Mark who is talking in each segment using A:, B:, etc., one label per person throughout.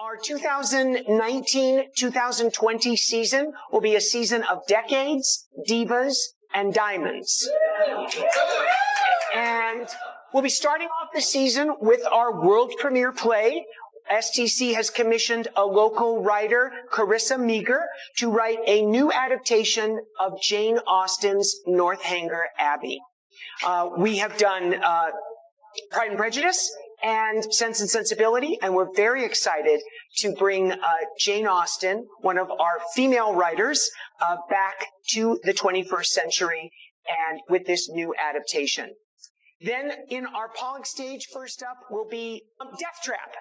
A: Our 2019-2020 season will be a season of decades, divas, and diamonds. And we'll be starting off the season with our world premiere play. STC has commissioned a local writer, Carissa Meager, to write a new adaptation of Jane Austen's Northanger Abbey. Uh, we have done uh, Pride and Prejudice and Sense and Sensibility, and we're very excited to bring uh, Jane Austen, one of our female writers, uh, back to the 21st century and with this new adaptation. Then in our Pollock stage, first up will be Deathtrap.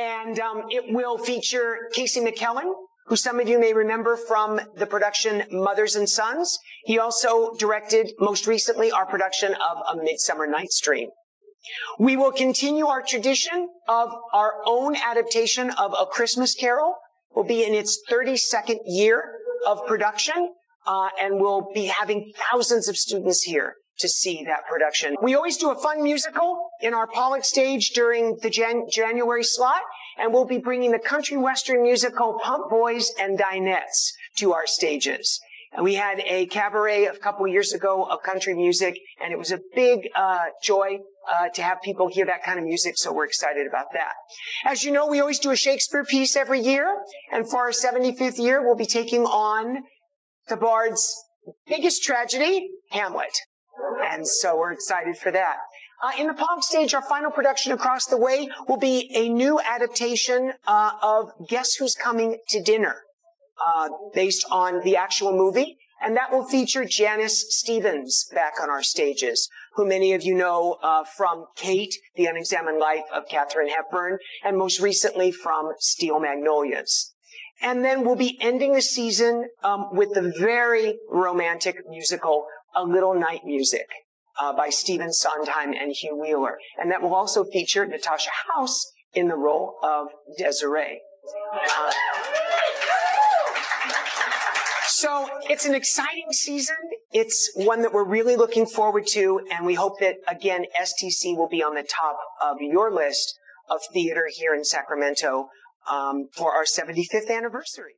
A: And um, it will feature Casey McKellen, who some of you may remember from the production Mothers and Sons. He also directed most recently our production of A Midsummer Night's Dream. We will continue our tradition of our own adaptation of A Christmas Carol. Will be in its 32nd year of production, uh, and we'll be having thousands of students here to see that production. We always do a fun musical in our Pollock stage during the Jan- January slot, and we'll be bringing the country western musical Pump Boys and Dinettes to our stages. And we had a cabaret a couple years ago of country music, and it was a big uh, joy uh, to have people hear that kind of music. So we're excited about that. As you know, we always do a Shakespeare piece every year, and for our 75th year, we'll be taking on the Bard's biggest tragedy, Hamlet. And so we're excited for that. Uh, in the Pollock stage, our final production across the way will be a new adaptation uh, of Guess Who's Coming to Dinner, uh, based on the actual movie. And that will feature Janis Stevens back on our stages, who many of you know uh, from Kate, The Unexamined Life of Katharine Hepburn, and most recently from Steel Magnolias. And then we'll be ending the season um, with the very romantic musical A Little Night Music uh, by Stephen Sondheim and Hugh Wheeler. And that will also feature Natasha House in the role of Desiree. Uh, so it's an exciting season. It's one that we're really looking forward to, and we hope that, again, STC will be on the top of your list of theater here in Sacramento um, for our 75th anniversary.